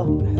alone.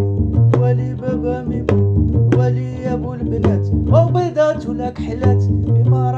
لك حلات بما